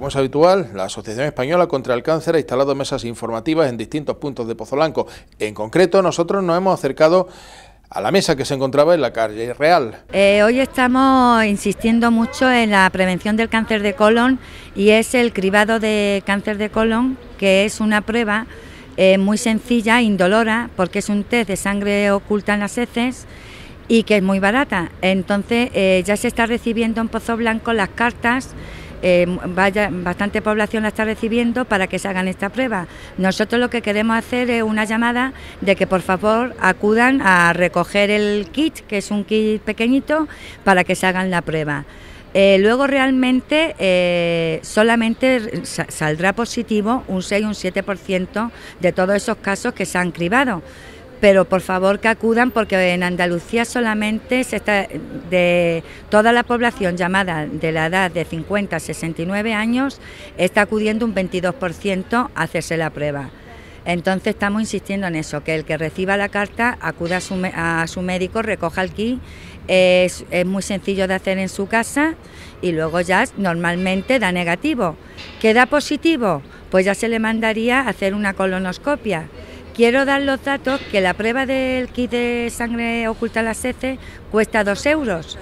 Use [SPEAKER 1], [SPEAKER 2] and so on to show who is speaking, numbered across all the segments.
[SPEAKER 1] Como es habitual, la Asociación Española contra el Cáncer ha instalado mesas informativas en distintos puntos de Pozolanco. En concreto, nosotros nos hemos acercado a la mesa que se encontraba en la calle Real.
[SPEAKER 2] Eh, hoy estamos insistiendo mucho en la prevención del cáncer de colon y es el cribado de cáncer de colon, que es una prueba eh, muy sencilla, indolora, porque es un test de sangre oculta en las heces y que es muy barata. Entonces eh, ya se está recibiendo en Pozo Blanco las cartas eh, bastante población la está recibiendo para que se hagan esta prueba. Nosotros lo que queremos hacer es una llamada de que por favor acudan a recoger el kit, que es un kit pequeñito, para que se hagan la prueba. Eh, luego realmente eh, solamente saldrá positivo un 6 un 7% de todos esos casos que se han cribado pero por favor que acudan porque en Andalucía solamente se está de toda la población llamada de la edad de 50 a 69 años está acudiendo un 22% a hacerse la prueba. Entonces estamos insistiendo en eso, que el que reciba la carta acuda a su, médico, recoja el kit, es, es muy sencillo de hacer en su casa y luego ya normalmente da negativo. ¿Queda positivo? Pues ya se le mandaría hacer una colonoscopia Quiero dar los datos que la prueba del kit de sangre oculta las heces cuesta 2 euros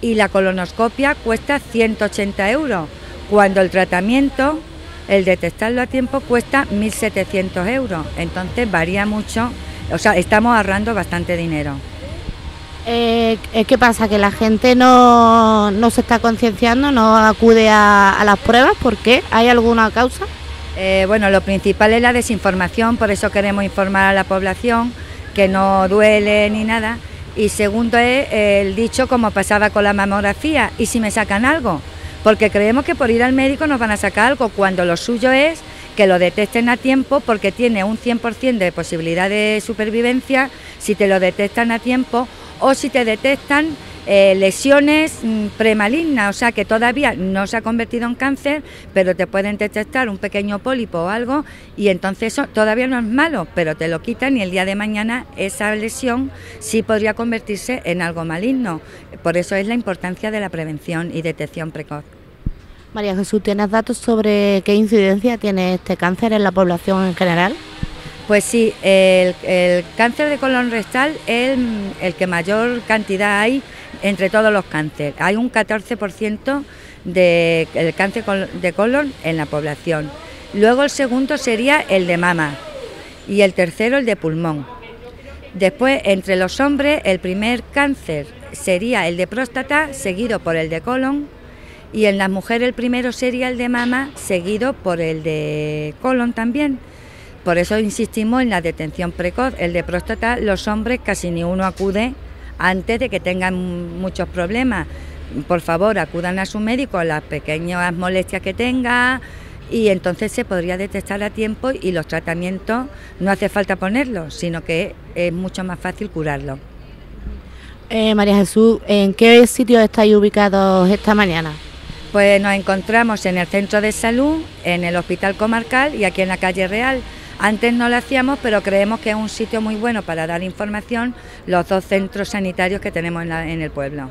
[SPEAKER 2] y la colonoscopia cuesta 180 euros, cuando el tratamiento, el detectarlo a tiempo, cuesta 1.700 euros. Entonces varía mucho, o sea, estamos ahorrando bastante dinero.
[SPEAKER 3] Eh, ¿Qué pasa? ¿Que la gente no, se está concienciando, no acude a, a las pruebas? ¿Por qué? ¿Hay alguna causa?
[SPEAKER 2] Eh, bueno, lo principal es la desinformación, por eso queremos informar a la población que no duele ni nada. Y segundo es el dicho como pasaba con la mamografía, ¿y si me sacan algo? Porque creemos que por ir al médico nos van a sacar algo, cuando lo suyo es que lo detecten a tiempo porque tiene un 100% de posibilidad de supervivencia si te lo detectan a tiempo o si te detectan eh, lesiones mm, premalignas, o sea que todavía no se ha convertido en cáncer, pero te pueden detectar un pequeño pólipo o algo y entonces eso todavía no es malo, pero te lo quitan y el día de mañana esa lesión sí podría convertirse en algo maligno. Por eso es la importancia de la prevención y detección precoz.
[SPEAKER 3] María Jesús, ¿tienes datos sobre qué incidencia tiene este cáncer en la población en general?
[SPEAKER 2] Pues sí, el, cáncer de colon rectal es el que mayor cantidad hay entre todos los cánceres. Hay un 14% de el cáncer de colon en la población. Luego el segundo sería el de mama y el tercero el de pulmón. Después, entre los hombres, el primer cáncer sería el de próstata, seguido por el de colon, y en las mujeres el primero sería el de mama, seguido por el de colon también. Por eso insistimos en la detención precoz. El de próstata, los hombres casi ni uno acude antes de que tengan muchos problemas. Por favor, acudan a su médico a las pequeñas molestias que tenga y entonces se podría detectar a tiempo y los tratamientos no hace falta ponerlos, sino que es mucho más fácil curarlo.
[SPEAKER 3] Eh, María Jesús, ¿en qué sitio estáis ubicados esta mañana?
[SPEAKER 2] Pues nos encontramos en el centro de salud, en el hospital comarcal y aquí en la calle Real. Antes no lo hacíamos, pero creemos que es un sitio muy bueno para dar información los dos centros sanitarios que tenemos en, el pueblo.